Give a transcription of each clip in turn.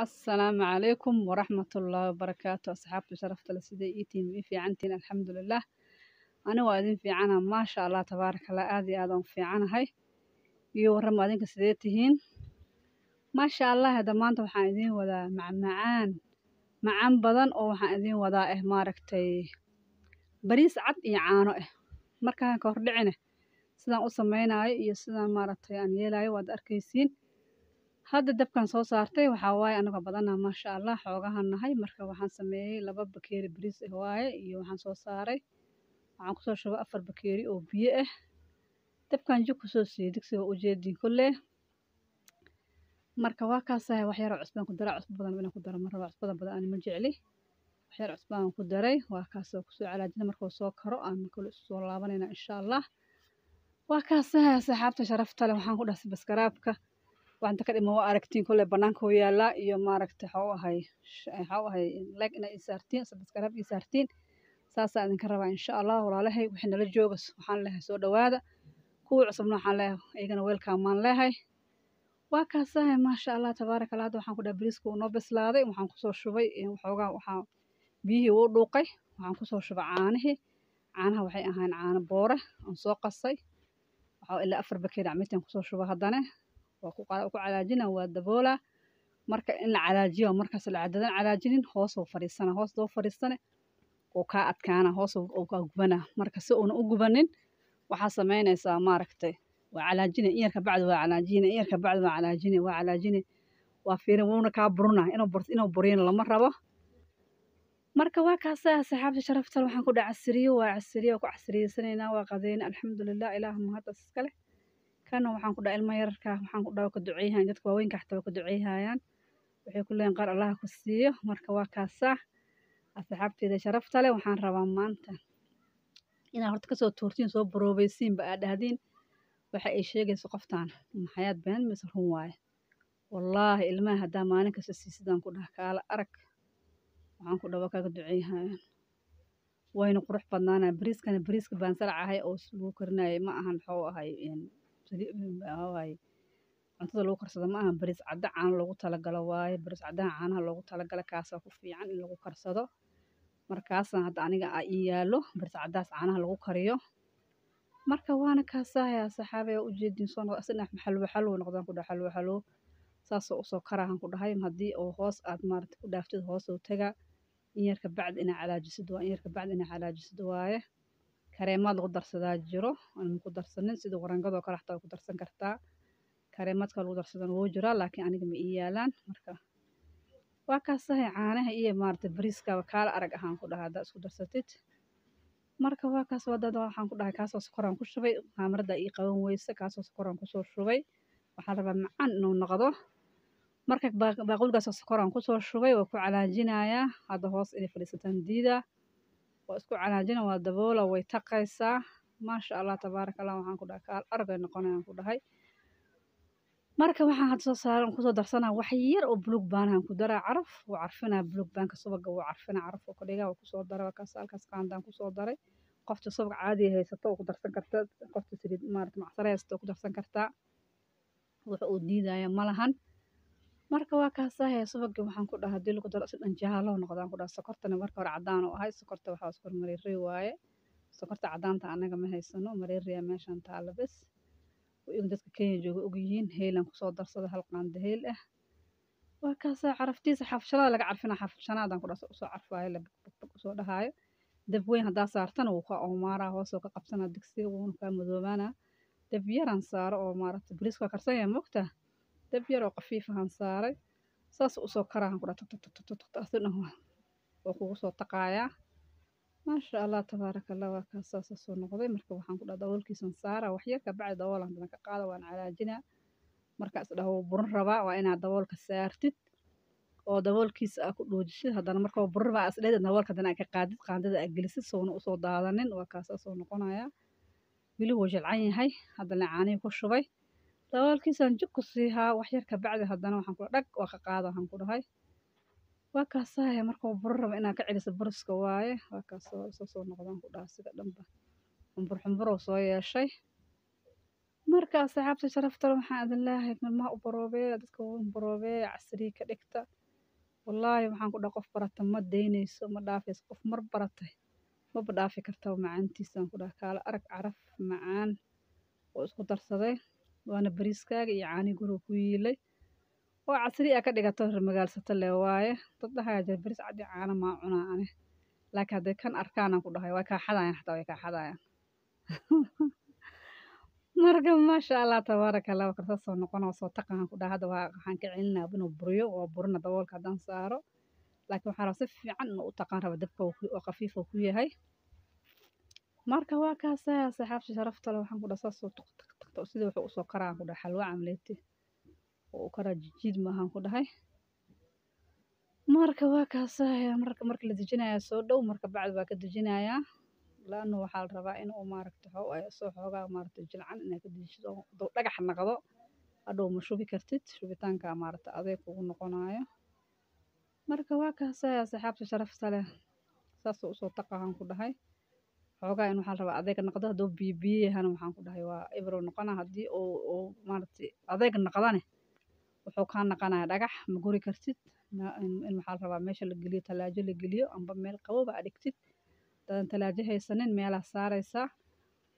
Assalaamu calaykum waraxmatullaahi wabarakaatu asxaabta sharafta leh siday ii tihiin ii fiicantihiin alxamdulillaah aniga waa idin fiicana. Maasha allah tabaaraka allah aad iyo aad aan fiicanahay. Iyo warrama adinka sidee tihiin? Maasha allah hadda maanta waxaan idiin wadaa macmacaan. Macaan badan oo waxaan idiin wadaa eh maaragtay bariis cad iyo caano ah markaan ka hordhicine sidaan u samaynayo iyo sidaan maaragtay aan yeelayo waad arkaysiin hadda dabkan soo saartay waxaa waaye anagoo badana maasha allah xoogahan nahay. Marka waxaan sameeyey laba bakeeri bariis ah waaye iyo waxaan soo saaray. Waxaan ku soo shubay afar bakeeri oo biyo ah. Dabkan jug ku soo siiyey digsiga u jeediin kolle marka waa kaasahay wax yaroo cusbaan ku daraa cusbo badan inaan ku daro marraba cusbada badan ani ma jecli. Wax yar cusbaan ku daray. Waa kaasoo ku soo calaajina markuu soo karo. Aan isu soo laabanayna insha allah waa kaasahay asxaabta sharafta leh waxaan ku dhasay baskaraabka waxanta ka dhima waa aragtiin kolle bannaanka oo yaallaa iyo maaragtay waxaa u ahay waxaa u ahay like inaa ii saartiin sabskaraab ii saartiin. Saasaa idinka rabaa insha allah walaalahay wixii nala jooga waxaan leehay soo dhowaada. Kuwii cusubna waxaan leehay iyagana maan leehay waa kaasahay maasha allah tabaaraka allah hadda waxaan ku dhahay bariiska uu noo bislaaday waxaan ku soo shubay waxoogaa waxaa biyihii wuu dhuuqay waxaan ku soo shubay caanihii. Caanaha waxay ahayn caano boore aan soo qasay. Waxaa ilaa afar bakeeri camitaan ku soo shubay haddana ku calaajina waa daboolaa. Marka in la calaajiyo markaas la cadadan calaajinin hoos uu fadhiisana hoos doo fadhiisane uu kaa adkaana hoos kaa gubana marka si uuna u gubanin waxaa samaynaysaa maaragtay waa calaajine in yarka bacdi waa calaajine in yarka bacdi waa calaajine waa calaajine waa fiirin wuuna kaa buruna inuu bur inuu buriyana lama rabo. Marka waa kaasaa asxaabta sharafta waxaan ku dhaca casiriyo waa casiriyo ku casiriyeysanaynaa waa qadeyna alxamdulilah ilaah mahaddas iskale kana waxaan ku dhaha ilmo yararka waxaan ku dhaha ka duceeyahayaan dadka waaweynka xataa waa ka duceeyahayaan. Waxay ku leeyihiin qaar allaha ku siiyo marka waa kaasaa asxaabteeda sharafta leh waxaan rabaa maanta inaad horta ka soo tuurtiin soo baroobaysiinba aad dhahdiin waxa ay sheegayso qoftaan maxayaad been mise run waaye? Wallaahi ilmaha haddaa maalin kasta siisidaan ku dhaha kaala arag. Waxaan ku dhaha waa kaaga wayna qurux badnaanaa bariiskana bariiska baansalac ahay oo lagu karinayay ma ahan waxuu ahay waaye cuntada lagu karsado ma ahan bariis cadda caano loogu talagalo waaye bariis caddaha caanaha loogu talagalo kaasaa ku fiican in lagu karsado. Markaasna hadda aniga aa ii yaallo bariis caddaas caanaha lagu kariyo. Marka waana kaasaaya saxaabay oo ujeedin soo noqdo asina xalwo xalwo noqdaan ku dhaha xalwo xalwo. Saasoo u soo karaahan ku dhahay haddii oo hoos aad maarata ku dhaaftid hoos oo tagaa. In yarka bacdi inaa calaajisid waa in yarka bacdi inaa calaajisid waaye kareemaad lagu darsadaa jiro aan ku darsanin sida warangadoo kale xataa ku darsan kartaa. Kareemadka lagu darsadana wuu jiraa laakiin aniga ma ii yaalaan. Marka waa kaasahay caanaha iyo maarata bariiskaba kaala arag ahaan ku dhaha haddaa isku darsatid. Marka waa kaas waddada waxaan ku dhahay kaasoo sokoraan ku shubay kaamarada ii qaban weyse kaasoo sokoraan ku soo shubay. Waxaan rabaa macaan inuu noqdo. Marka baaqulgaasoo sokoraan ku soo shubay waa ku calaajinayaa hadda hoos inay fadhiisataan diidaa waa isku calaajina waa daboola way taqaysaa. Maasha allah tabaaraka allah waxaan ku dhahay kaal aragay noqonayaan ku dhahay. Marka waxaan hadda soo saaran ku soo darsanaa wax yar oo buluug baanahan ku daraa. Caraf wuu carfinaa buluug baanka subaga wuu carfinaa. Caraf oo kadhigaa waa ku soo daray waa kaas halkaas qaandaan ku soo daray. Qofta subag caadiya haysato oo ku darsan karta qofta saliid maarata macsare haysato ku darsan kartaa. Wuxa uu diidaya ma lahan marka waa kaasahay subagii waxaan ku dhaha haddii lagu daro si dhan jaalo noqdaan ku dhaha sokortana. Marka hore caddaan oo ahay. Sokorta waxaa sokor mareerey waaye. Sokorta caddaanta annaga ma haysano. Mareereya meeshan taalla bes. In dadka kenya jooga og yihiin. Heylan ku soo darsada hal qaando heyl ah. Waa kaasaa caraftiisa xaafshanada laga carfina. Xaafshanaadaan ku dhasa u soo carfaayo labag u soo dhahaayo dab weyn haddaa saartana wuu ka oomaaraa hoosoo ka qabsanaa digsiga wuuna kaa madoobaanaa dab yaraan saaro oo maaragta bariiska karsan yahay mogtaa dab yar oo qafiif ahaan saaray saas u soo karaahan ku dhaha asina waa kugu taqaayaa maasha allah tabaaraka allah waa kaas soo noqday. Marka waxaan ku dhaha daboolkiisan saara wax yar kabacdi daboolan haddana ka qaada waan calaajinaa. Markaas dhaha wuu rabaa waa inaad daboolka saartid oo daboolkiisa aa ku dhoojisid haddana marka burin rabaa isdheed daboolka haddana aa ka qaadid qaandada aa gelisid soona u soo daadanin waa kaasa soo noqonayaa weli wuu jilcan yahay haddana caanihii ku shubay daboolkiisaan jug ku siihaa wax yar kabacdi haddana waxaan ku dhag waa ka qaada waxaan ku dhahay. Waa kaasaaya markuu buro rabo inaad ka celiso buriska waaye waa kaasoo soo soo noqdaan ku dhaha sida dhanba. Xumbur xumburoo soo yeeshay. Marka asxaabta sharafta leh waxaan idin leeyahay u baroobeeya dadka u baroobeeya casriga ka dhigta. Wallaahi waxaan ku dhaha qof barata ma daynayso ma dhaafayso qof mar baratay maba dhaafi kartaba macaantiisaan ku dhaha kaala arag caraf macaan oo isku darsaday waana bariiskaaga iyo caani guriga ku yiilay. Oo casri a ka dhigato magaalsata le waaye. Dad dhahayaa jira bariis caddi caano maa cunaa ani. Laakiin hadday kan arkaanaan ku dhahay way kaa xadayaan xataa way kaa xadayaan marka maasha allah tabaaraka allah waa karta soo noqona soo taqaan ku dhaha hadda waa waxaan ka celinaa inuu buriyo waa burina daboolka haddaan saaro. Laakiin waxaa raba si fiican inuu u taqaan raba dabka oo khafiif oo ku yahay marka waa kaasa saxaabta sharafta leh waxaan ku dhaha saas soo taqtaqta sidii wuxuu u soo karaan ku dhaha xalwa camleeti. Oo u karaa jijiid maahan ku dhahay. Marka waa kaasa marka marka la dejinayaa soo dhow marka bacdi waa ka dejinayaa. Laanna waxaa la rabaa inuu maaragta soo xoogaa maaragta jilcan inaa ka dejiso hadduu dhagax naqdo hadhow ma shubi kartid shubitaanka maaragta adeeg kugu noqonayo marka waa kaasaya saxaabta sharafta leh saasoo u soo taqahan ku dhahay xoogaa in waxaa la rabaa adeeg naqdo hadduu biyo waxaan ku dhahay waa ibrow noqona haddii uu uu maaragta adeeg naqdane. Wuxuu kaa naqanaya dhagax ma guri kartid in waxaa la rabaa meesha la geliyo talaajo la geliyo amba meel qabooba a dhigtid. Dadan talaajo haysanin meelaa saaraysaa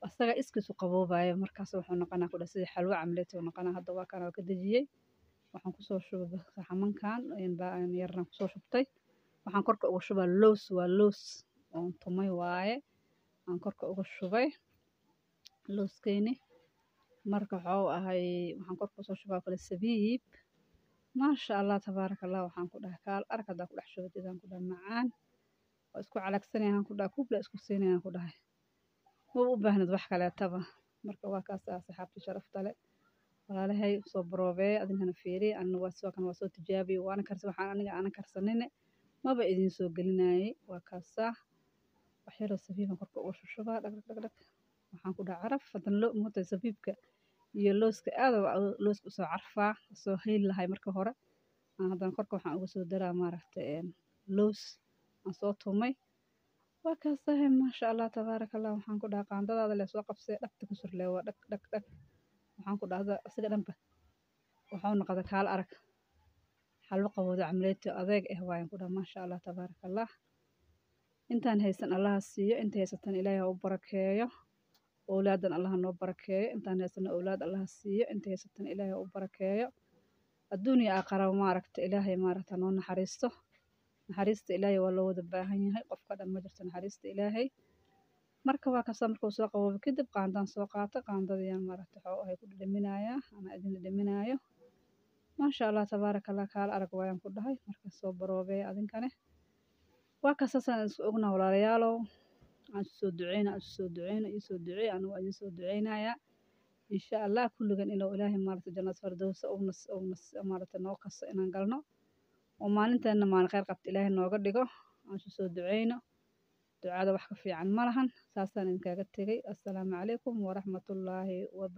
asaga iskiisu qaboobaya markaas wuxuu noqonaa kudha sidii xalwo camleeti noqonaa hadda waa kana waa ka dejiyey. Waxaan ku soo shubay saxamankan yarna ku soo shubtay. Waxaan korka uga shubaa loos waa loos. Oon tumay waaye aan korka uga shubay looskeyni marka waxuu ahay waxaan korka u soo shubaa kale sabiib. Maasha allah tabaaraka allah waxaan ku dhahay kaal. Arag haddaa ku dhex shubatid aan ku dhahay macaan. Waa isku calagsanayaan ku dhahay kubla isku siinayaan ku dhahay maba u baahnid wax kaleetaba marka waa kaas asxaabta sharafta le walaalahay soo baroobeeye adinkana fiiriye anina waa kan waa soo tijaabiye waana karsa waxaan aniga aanan karsanine maba idiin soo gelinayay waa kaasaa wax yaroo sabiiban korka uga shushubaa dhag dhag dhag dhag. Waxaan ku dhaha caraf haddana loo mutay sabiibka iyo looska aada looska u soo carfaa soo hayl lahay marka hore. Haddana korka waxaan uga soo daraa maaragta loos aan soo tumay. Waa kaasahay maasha allah tabaaraka allah waxaan ku dhaha qaandadaada lee soo qabsee dhagta ku surlee waa dhag dhag dhag. Waxaan ku dhahda asiga dhanba. Waxuu noqda kaala arag. Xalwo qabooda camleeti adeeg ah waayan ku dhaha maasha allah tabaaraka allah intaan haysan allaha siiyo inta haysatan ilaahay ha u barakeeyo owlaadan allaha noo barakeeyo intaan haysano owlaad allaha siiyo inta haysatan ilaahay ha u barakeeyo adduuniya aakhara maaragta ilaahay maaragta noo naxariisto. Naxariista ilaahay waa loo wada baahan yahay qofka dhan ma jirto naxariista ilaahay. Marka waa kasta markuu soo qaboobo kadib qaandaan soo qaata qaandadayaan maaragta waxuu ahay ku dhadhaminayaa ama idin dhadhaminaayo maasha allah tabaaraka allah kaala arag waayaan ku dhahay marka soo baroobeeya adinkane waa kastaasaan isku ognaa walaalayaalow aan soo duceyna aan soo duceyna ii soo duceey anigu waa idin soo duceynayaa insha allah kulligan inuu ilaahay maaragta jannad fardowsa unas unas maaragta noo kaso inaan galno. Oo maalinteena maalin kheyr qabta ilaahay nooga dhigo. Aan soo duceyno. Ducada wax ka fiican ma lahan. Saasaan idinkaga tegey. Assalaamu calaykum waraxmatullaahi wabarakatu